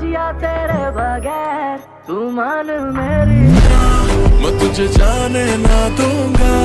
जिया तेरे बगैर तू मान मेरी। मैं तुझे जाने ना दूँगा।